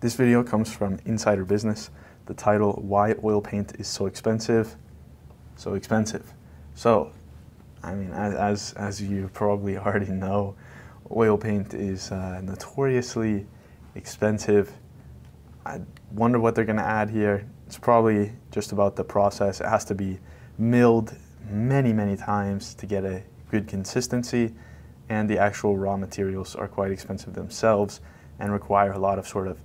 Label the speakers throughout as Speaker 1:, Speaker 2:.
Speaker 1: This video comes from Insider Business. The title, Why Oil Paint is So Expensive. So expensive. So, I mean, as, as, you probably already know, oil paint is uh, notoriously expensive. I wonder what they're going to add here. It's probably just about the process. It has to be milled many, many times to get a good consistency, and the actual raw materials are quite expensive themselves and require a lot of sort of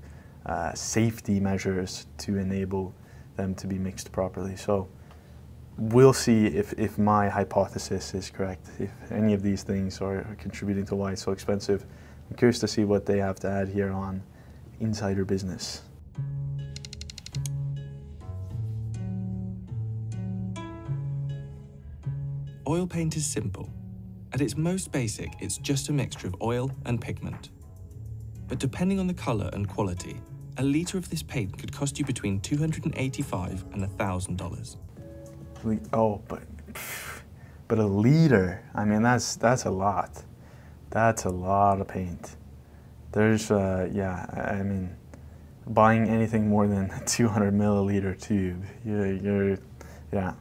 Speaker 1: uh, safety measures to enable them to be mixed properly. So we'll see if, if my hypothesis is correct, if any of these things are contributing to why it's so expensive. I'm curious to see what they have to add here on Insider Business.
Speaker 2: Oil paint is simple. At its most basic, it's just a mixture of oil and pigment. But depending on the colour and quality, a litre of this paint could cost you between 285 and $1,000.
Speaker 1: Oh, but but a liter. I mean, that's that's a lot. That's a lot of paint. There's, uh, yeah. I mean, buying anything more than a 200 milliliter tube, you're, you're yeah.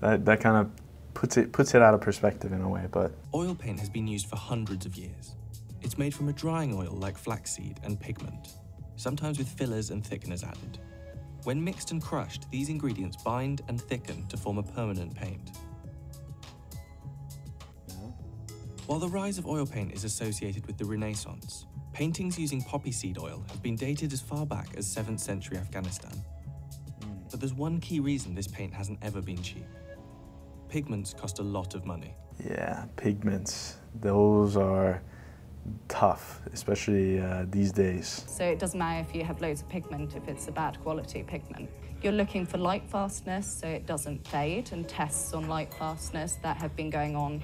Speaker 1: That that kind of puts it puts it out of perspective in a way. But
Speaker 2: oil paint has been used for hundreds of years. It's made from a drying oil like flaxseed and pigment sometimes with fillers and thickeners added. When mixed and crushed, these ingredients bind and thicken to form a permanent paint. While the rise of oil paint is associated with the Renaissance, paintings using poppy seed oil have been dated as far back as 7th century Afghanistan. Hmm. But there's one key reason this paint hasn't ever been cheap. Pigments cost a lot of money.
Speaker 1: Yeah, pigments. Those are tough, especially uh, these days.
Speaker 3: So it doesn't matter if you have loads of pigment, if it's a bad quality pigment. You're looking for light fastness so it doesn't fade and tests on light fastness that have been going on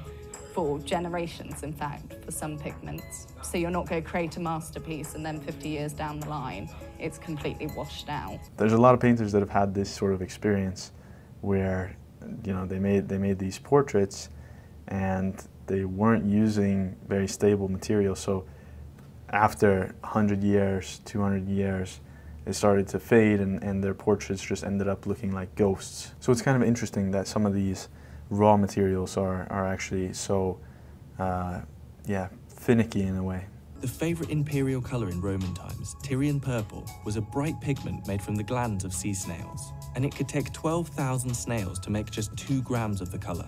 Speaker 3: for generations, in fact, for some pigments. So you're not going to create a masterpiece and then 50 years down the line, it's completely washed out.
Speaker 1: There's a lot of painters that have had this sort of experience where, you know, they made, they made these portraits and they weren't using very stable material. So after 100 years, 200 years, it started to fade and, and their portraits just ended up looking like ghosts. So it's kind of interesting that some of these raw materials are, are actually so, uh, yeah, finicky in a way.
Speaker 2: The favourite imperial colour in Roman times, Tyrian purple, was a bright pigment made from the glands of sea snails, and it could take 12,000 snails to make just 2 grams of the colour.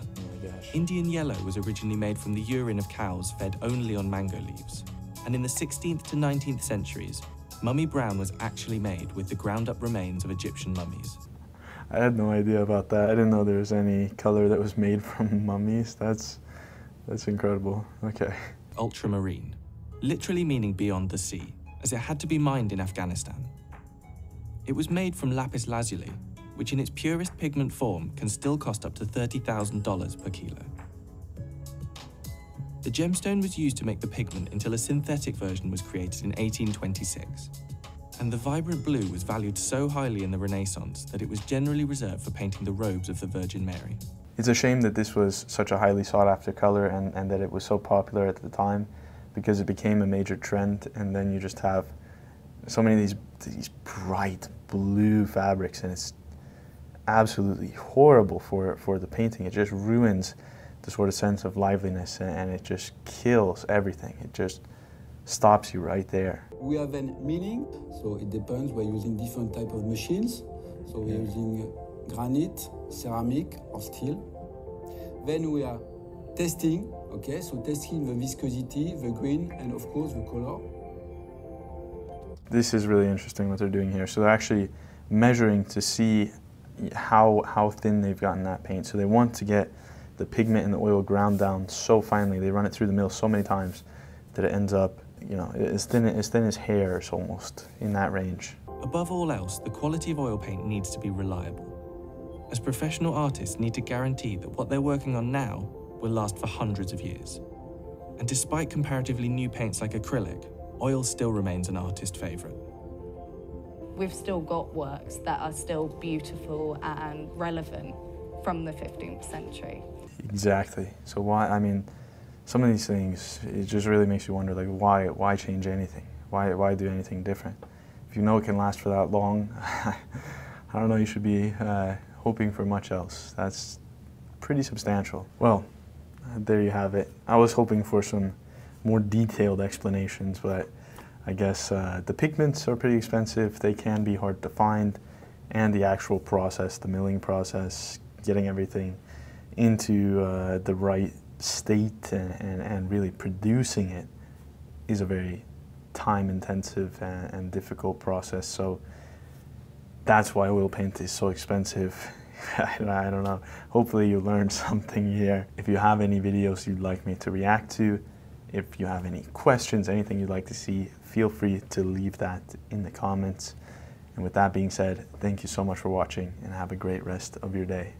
Speaker 2: Indian yellow was originally made from the urine of cows fed only on mango leaves. And in the 16th to 19th centuries, mummy brown was actually made with the ground up remains of Egyptian mummies.
Speaker 1: I had no idea about that. I didn't know there was any color that was made from mummies. That's, that's incredible. Okay.
Speaker 2: Ultramarine, literally meaning beyond the sea, as it had to be mined in Afghanistan. It was made from lapis lazuli, which in its purest pigment form can still cost up to $30,000 per kilo. The gemstone was used to make the pigment until a synthetic version was created in 1826. And the vibrant blue was valued so highly in the Renaissance that it was generally reserved for painting the robes of the Virgin Mary.
Speaker 1: It's a shame that this was such a highly sought after color and, and that it was so popular at the time because it became a major trend and then you just have so many of these, these bright blue fabrics and it's absolutely horrible for, for the painting. It just ruins the sort of sense of liveliness and, it just kills everything. It just stops you right there.
Speaker 4: We have a milling, so it depends. We're using different type of machines. So we're using granite, ceramic, or steel. Then we are testing, okay, so testing the viscosity, the grind, and of course the color.
Speaker 1: This is really interesting what they're doing here. So they're actually measuring to see how, how thin they've gotten that paint. So they want to get the pigment and the oil ground down so finely. They run it through the mill so many times that it ends up, you know, as thin, as thin as hairs almost in that range.
Speaker 2: Above all else, the quality of oil paint needs to be reliable. As professional artists need to guarantee that what they're working on now will last for hundreds of years. And despite comparatively new paints like acrylic, oil still remains an artist favourite
Speaker 3: we've still got works that are still beautiful and relevant from the 15th century.
Speaker 1: Exactly. So why, I mean, some of these things, it just really makes you wonder, like, why, why change anything? Why, why do anything different? if you know it can last for that long, I don't know, you should be uh, hoping for much else. That's pretty substantial. Well, there you have it. I was hoping for some more detailed explanations, but I guess uh, the pigments are pretty expensive. They can be hard to find, and the actual process, the milling process, getting everything into uh, the right state and, and, and, really producing it is a very time intensive and, and difficult process. So that's why oil paint is so expensive. I don't know. Hopefully you learned something here. If you have any videos you'd like me to react to, if you have any questions, anything you'd like to see, feel free to leave that in the comments. And with that being said, thank you so much for watching and have a great rest of your day.